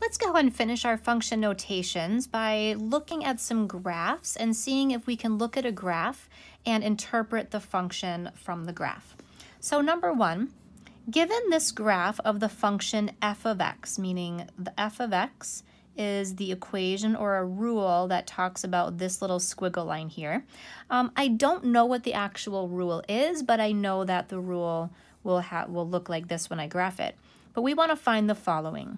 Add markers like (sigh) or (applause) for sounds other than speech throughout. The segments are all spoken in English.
Let's go and finish our function notations by looking at some graphs and seeing if we can look at a graph and interpret the function from the graph. So number one, given this graph of the function f of x, meaning the f of x is the equation or a rule that talks about this little squiggle line here. Um, I don't know what the actual rule is, but I know that the rule will, will look like this when I graph it. But we want to find the following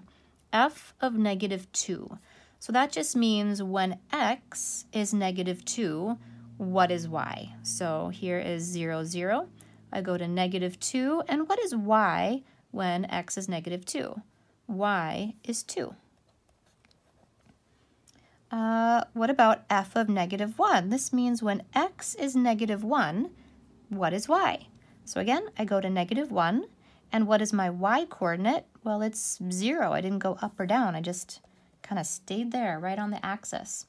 f of negative 2. So that just means when x is negative 2, what is y? So here is 0, 0. I go to negative 2. And what is y when x is negative 2? y is 2. Uh, what about f of negative 1? This means when x is negative 1, what is y? So again, I go to negative 1, and what is my y-coordinate? Well, it's 0. I didn't go up or down. I just kind of stayed there, right on the axis.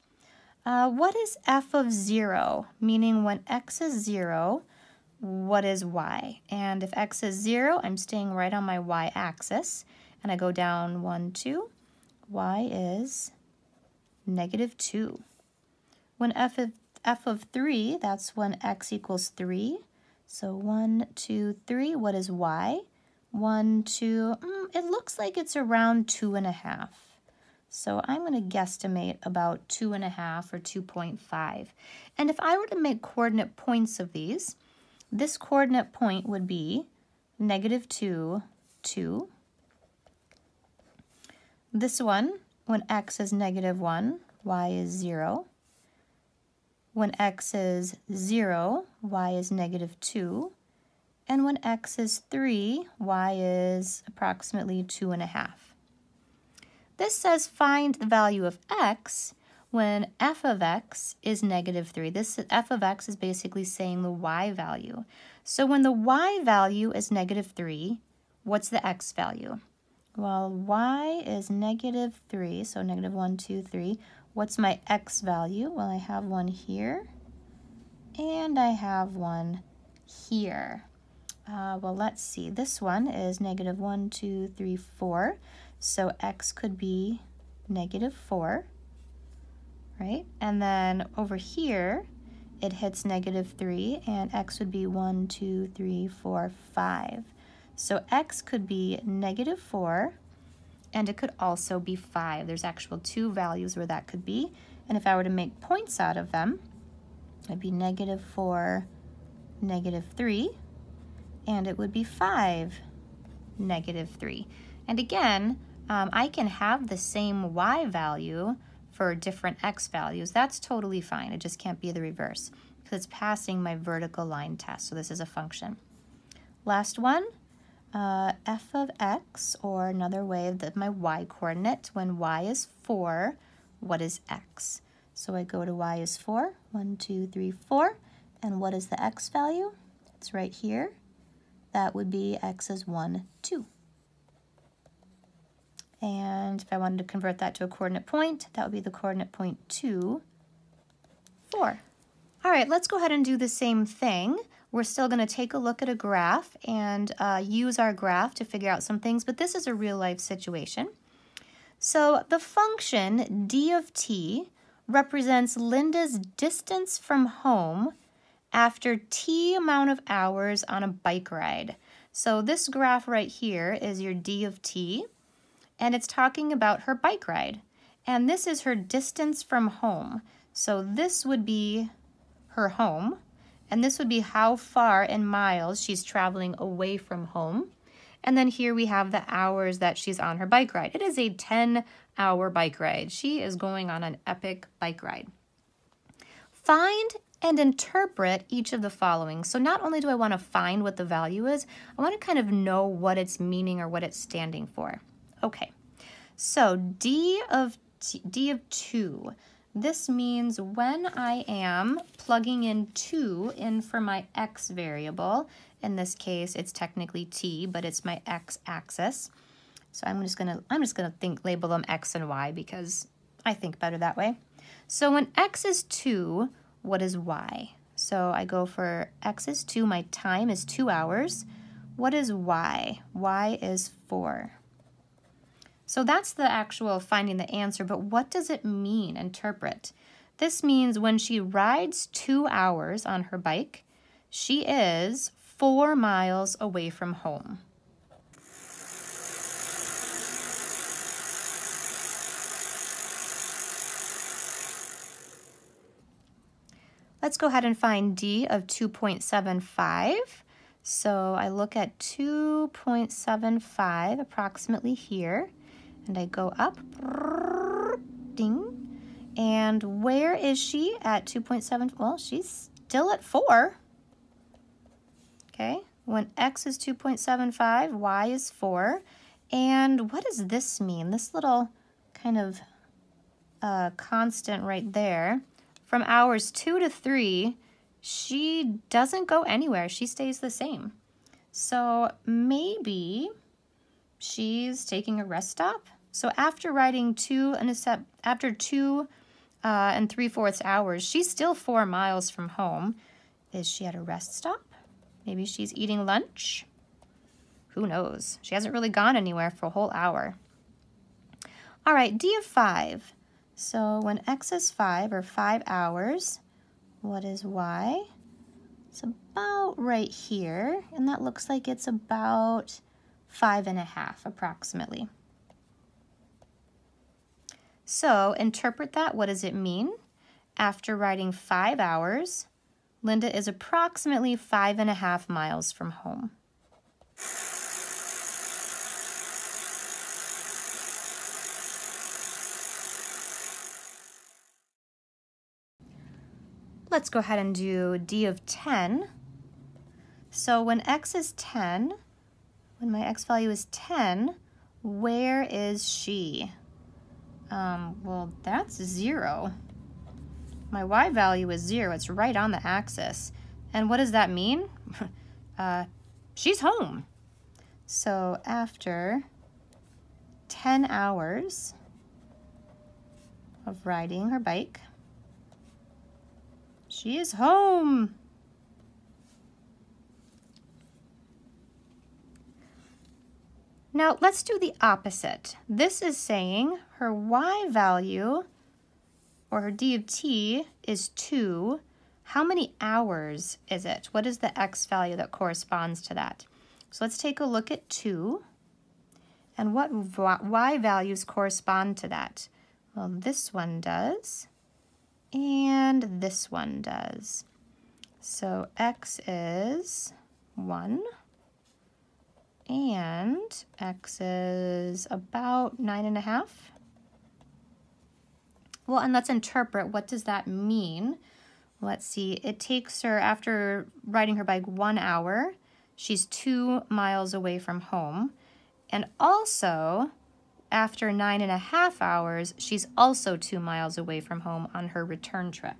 Uh, what is f of 0? Meaning when x is 0, what is y? And if x is 0, I'm staying right on my y-axis. And I go down 1, 2. y is negative 2. When f of, f of 3, that's when x equals 3. So 1, 2, 3. What is y? 1, 2, mm, it looks like it's around 2.5. So I'm going to guesstimate about 2.5 or 2.5. And if I were to make coordinate points of these, this coordinate point would be negative 2, 2. This one when x is negative 1, y is 0. When x is 0, y is negative 2. And when x is 3, y is approximately 2.5. This says find the value of x when f of x is negative 3. This f of x is basically saying the y value. So when the y value is negative 3, what's the x value? Well, y is negative 3, so negative 1, 2, 3. What's my x value? Well, I have one here, and I have one here. Uh, well, let's see. This one is negative 1, 2, 3, 4. So x could be negative 4, right? And then over here, it hits negative 3, and x would be 1, 2, 3, 4, 5. So x could be negative 4, and it could also be 5. There's actual two values where that could be. And if I were to make points out of them, it'd be negative 4, negative 3, and it would be 5, negative 3. And again, um, I can have the same y value for different x values. That's totally fine. It just can't be the reverse because it's passing my vertical line test. So this is a function. Last one, uh, f of x, or another way of my y coordinate, when y is 4, what is x? So I go to y is 4, 1, 2, 3, 4, and what is the x value? It's right here. That would be x is 1, 2. And if I wanted to convert that to a coordinate point, that would be the coordinate point 2, 4. All right, let's go ahead and do the same thing. We're still going to take a look at a graph and uh, use our graph to figure out some things, but this is a real life situation. So the function d of t represents Linda's distance from home after t amount of hours on a bike ride. So this graph right here is your d of t, and it's talking about her bike ride. And this is her distance from home. So this would be her home, and this would be how far in miles she's traveling away from home. And then here we have the hours that she's on her bike ride. It is a 10 hour bike ride. She is going on an epic bike ride. Find and interpret each of the following. So not only do I want to find what the value is, I want to kind of know what it's meaning or what it's standing for. Okay, so D of, t, D of 2. This means when I am plugging in 2 in for my x variable, in this case it's technically t, but it's my x-axis. So I'm just gonna I'm just gonna think label them x and y because I think better that way. So when x is 2, what is y? So I go for x is 2, my time is 2 hours. What is y? y is 4. So that's the actual finding the answer, but what does it mean, interpret? This means when she rides two hours on her bike, she is four miles away from home. Let's go ahead and find D of 2.75. So I look at 2.75 approximately here, and I go up, ding. And where is she at 2.7? Well, she's still at 4. Okay, when x is 2.75, y is 4. And what does this mean? This little kind of uh, constant right there from hours two to three, she doesn't go anywhere. She stays the same. So maybe she's taking a rest stop. So after riding two and a step, after two uh, and three fourths hours, she's still four miles from home. Is she at a rest stop? Maybe she's eating lunch. Who knows? She hasn't really gone anywhere for a whole hour. All right, D of five. So when x is 5, or 5 hours, what is y? It's about right here, and that looks like it's about five and a half approximately. So interpret that. What does it mean? After riding five hours, Linda is approximately five and a half miles from home. Let's go ahead and do d of 10. So when x is 10, when my x value is 10, where is she? Um, well, that's 0. My y value is 0. It's right on the axis. And what does that mean? (laughs) uh, she's home. So after 10 hours of riding her bike, she is home. Now let's do the opposite. This is saying her y value, or her d of t, is 2. How many hours is it? What is the x value that corresponds to that? So let's take a look at 2. And what y values correspond to that? Well, this one does and this one does. So x is 1, and x is about 9.5. Well, and let's interpret what does that mean. Let's see, it takes her, after riding her bike one hour, she's two miles away from home. And also, after nine and a half hours, she's also two miles away from home on her return trip.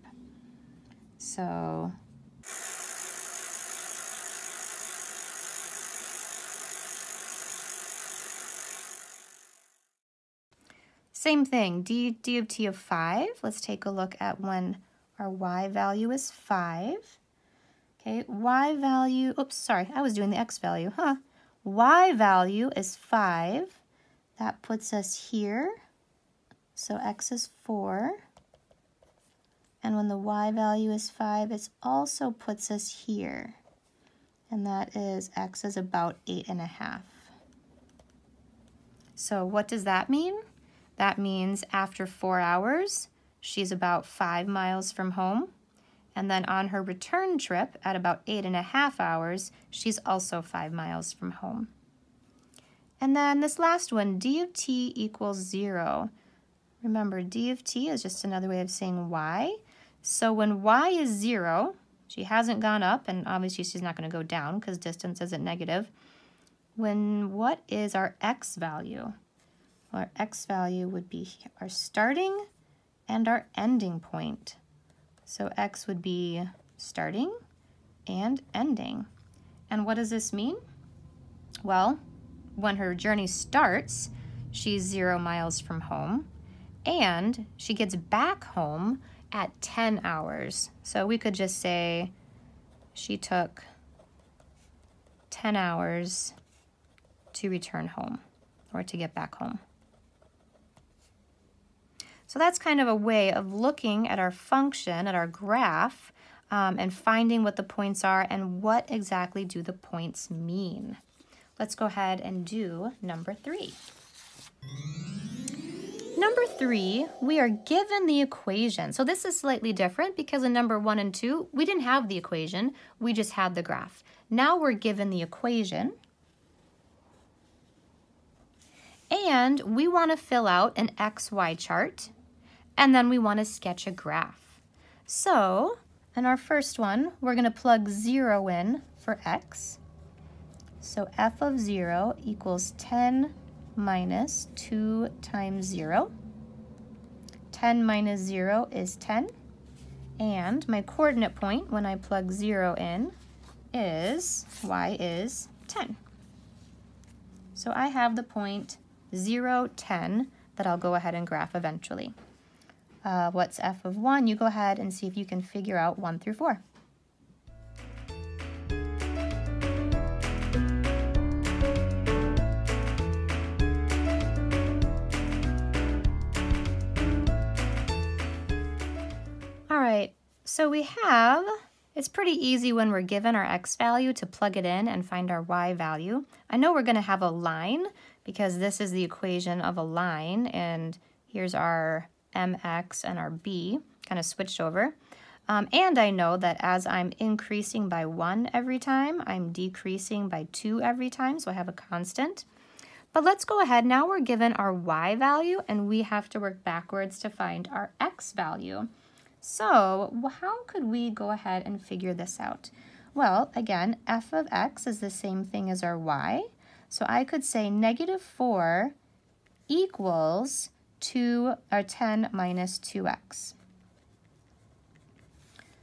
So Same thing, d, d of t of 5. Let's take a look at when our y value is 5. Okay, y value, oops, sorry, I was doing the x value, huh? y value is 5. That puts us here. So x is 4. And when the y value is 5, it also puts us here. And that is x is about 8.5. So what does that mean? That means after 4 hours, she's about 5 miles from home. And then on her return trip at about 8.5 hours, she's also 5 miles from home. And then this last one, d of t equals 0. Remember, d of t is just another way of saying y. So when y is 0, she hasn't gone up, and obviously she's not going to go down because distance isn't negative. When what is our x value? Well, our x value would be our starting and our ending point. So x would be starting and ending. And what does this mean? Well, when her journey starts, she's zero miles from home, and she gets back home at 10 hours. So we could just say she took 10 hours to return home or to get back home. So that's kind of a way of looking at our function, at our graph, um, and finding what the points are and what exactly do the points mean. Let's go ahead and do number three. Number three, we are given the equation. So this is slightly different because in number one and two, we didn't have the equation, we just had the graph. Now we're given the equation, and we want to fill out an XY chart, and then we want to sketch a graph. So in our first one, we're going to plug 0 in for x. So f of 0 equals 10 minus 2 times 0. 10 minus 0 is 10. And my coordinate point when I plug 0 in is, y is 10. So I have the point 0, 10 that I'll go ahead and graph eventually. Uh, what's f of 1? You go ahead and see if you can figure out 1 through 4. So we have, it's pretty easy when we're given our x value to plug it in and find our y value. I know we're going to have a line because this is the equation of a line and here's our mx and our b kind of switched over. Um, and I know that as I'm increasing by 1 every time, I'm decreasing by 2 every time, so I have a constant. But let's go ahead. Now we're given our y value, and we have to work backwards to find our x value. So how could we go ahead and figure this out? Well, again, f of x is the same thing as our y. So I could say negative 4 equals 2 or 10 minus 2x.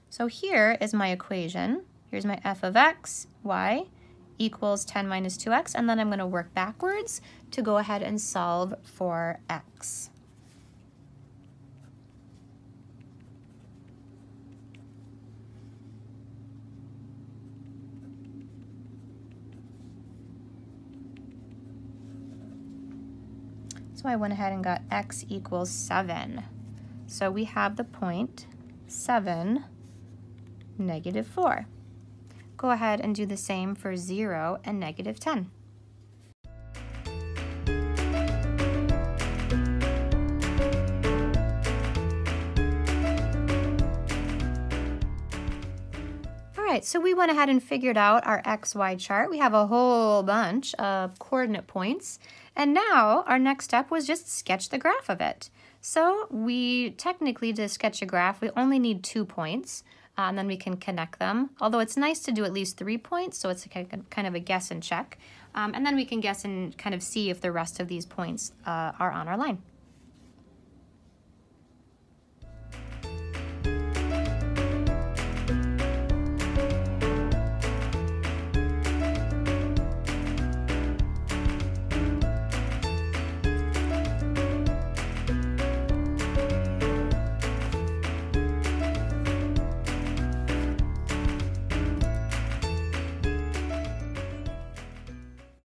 So here is my equation. Here's my f of x, y, equals 10 minus 2x, and then I'm going to work backwards to go ahead and solve for x. So I went ahead and got x equals 7. So we have the point 7, negative 4. Go ahead and do the same for 0 and negative 10. All right, so we went ahead and figured out our XY chart. We have a whole bunch of coordinate points. And now our next step was just sketch the graph of it. So we technically, to sketch a graph, we only need two points, uh, and then we can connect them. Although it's nice to do at least three points, so it's a, kind of a guess and check. Um, and then we can guess and kind of see if the rest of these points uh, are on our line.